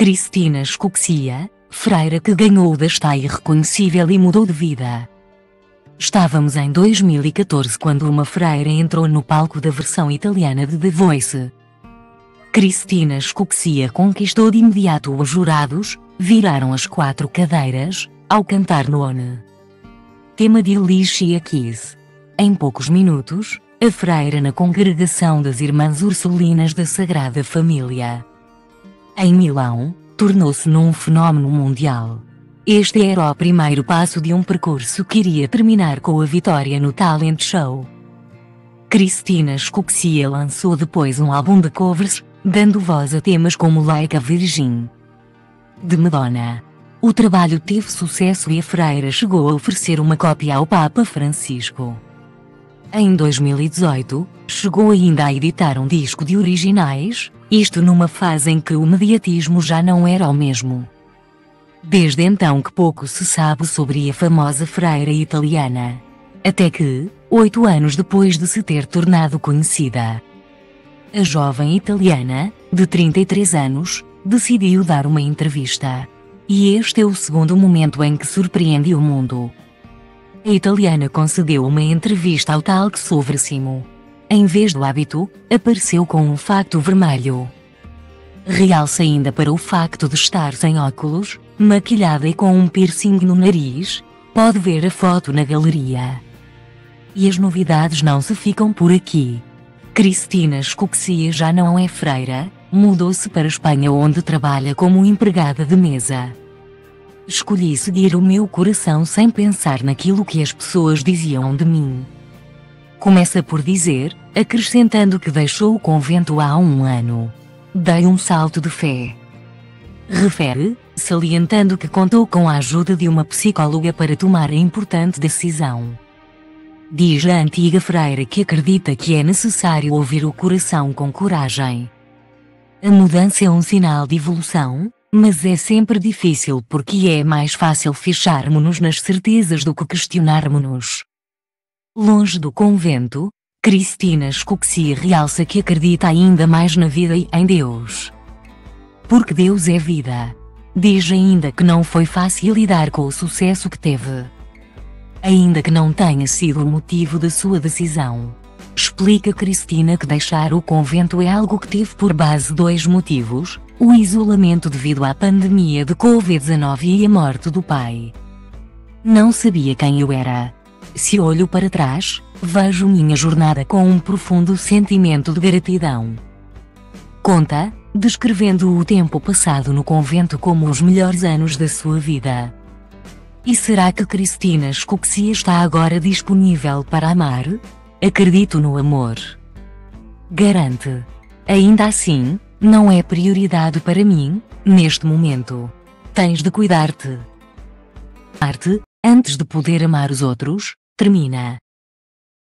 Cristina Escuxia, freira que ganhou o desta irreconhecível e mudou de vida. Estávamos em 2014 quando uma freira entrou no palco da versão italiana de The Voice. Cristina Escuxia conquistou de imediato os jurados, viraram as quatro cadeiras, ao cantar no ONU. Tema de Alicia Keys. Em poucos minutos, a freira na congregação das Irmãs Ursulinas da Sagrada Família. Em Milão, tornou-se num fenômeno mundial. Este era o primeiro passo de um percurso que iria terminar com a vitória no talent show. Cristina Escuxia lançou depois um álbum de covers, dando voz a temas como Like a Virgin de Madonna. O trabalho teve sucesso e a freira chegou a oferecer uma cópia ao Papa Francisco. Em 2018, chegou ainda a editar um disco de originais, isto numa fase em que o mediatismo já não era o mesmo. Desde então que pouco se sabe sobre a famosa freira italiana. Até que, oito anos depois de se ter tornado conhecida, a jovem italiana, de 33 anos, decidiu dar uma entrevista. E este é o segundo momento em que surpreende o mundo. A italiana concedeu uma entrevista ao Talk sobre Simo. Em vez do hábito, apareceu com um facto vermelho. Realça ainda para o facto de estar sem óculos, maquilhada e com um piercing no nariz, pode ver a foto na galeria. E as novidades não se ficam por aqui. Cristina Escuxia já não é freira, mudou-se para Espanha onde trabalha como empregada de mesa. Escolhi seguir o meu coração sem pensar naquilo que as pessoas diziam de mim. Começa por dizer, acrescentando que deixou o convento há um ano. Dei um salto de fé. Refere, salientando que contou com a ajuda de uma psicóloga para tomar a importante decisão. Diz a antiga freira que acredita que é necessário ouvir o coração com coragem. A mudança é um sinal de evolução, mas é sempre difícil porque é mais fácil fecharmos-nos nas certezas do que questionarmos-nos. Longe do convento, Cristina Escuxi realça que acredita ainda mais na vida e em Deus. Porque Deus é vida. Diz ainda que não foi fácil lidar com o sucesso que teve. Ainda que não tenha sido o motivo da sua decisão. Explica Cristina que deixar o convento é algo que teve por base dois motivos: o isolamento devido à pandemia de Covid-19 e a morte do pai. Não sabia quem eu era. Se olho para trás, vejo minha jornada com um profundo sentimento de gratidão. Conta, descrevendo o tempo passado no convento como os melhores anos da sua vida. E será que Cristina Escuxia está agora disponível para amar? Acredito no amor. Garante. Ainda assim, não é prioridade para mim, neste momento. Tens de cuidar-te. Arte, antes de poder amar os outros, termina.